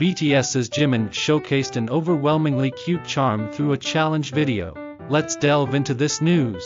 BTS's Jimin showcased an overwhelmingly cute charm through a challenge video. Let's delve into this news.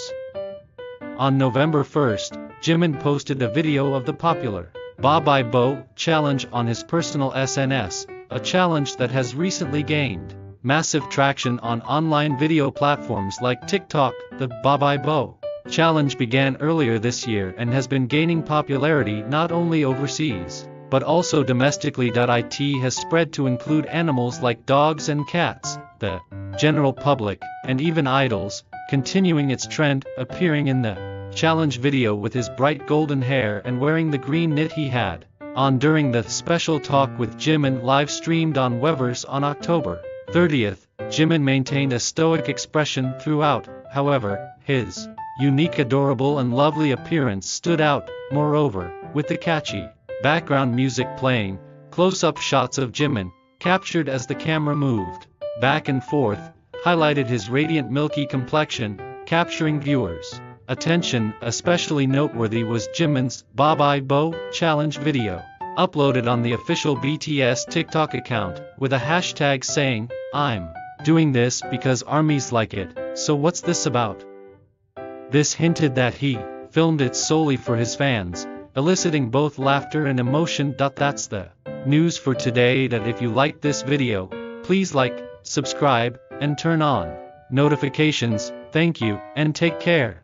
On November 1st, Jimin posted a video of the popular PoppiePo challenge on his personal SNS, a challenge that has recently gained massive traction on online video platforms like TikTok. The PoppiePo challenge began earlier this year and has been gaining popularity not only overseas, but also domestically. It has spread to include animals like dogs and cats, the general public, and even idols, continuing its trend, appearing in the challenge video with his bright golden hair and wearing the green knit he had on during the special talk with Jimin live streamed on Weverse on October 30th. Jimin maintained a stoic expression throughout, however, his unique adorable and lovely appearance stood out, moreover, with the catchy background music playing, close-up shots of Jimin, captured as the camera moved back and forth, highlighted his radiant milky complexion, capturing viewers' attention. Especially noteworthy was Jimin's PoppiePo challenge video, uploaded on the official BTS TikTok account, with a hashtag saying, I'm doing this because armies like it, so what's this about? This hinted that he filmed it solely for his fans, eliciting both laughter and emotion. That's the news for today that if you like this video, please like, subscribe, and turn on notifications. Thank you, and take care.